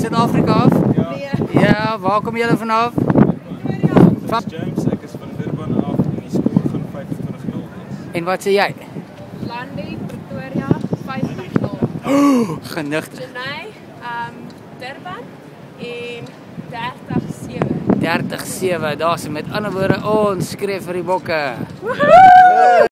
van Suid-Afrika af? Ja. Nee. Ja, waar kom julle vanaf? Van James, ek is van Durban af en die skool gaan 25-0 wees. En wat sê jy? Landy Pretoria 50-0. Oh, genigtig. Jenai, ehm um, Durban en 30-7. 30-7. Daar's met ander woorde ons skree vir die bokke. Woehoe!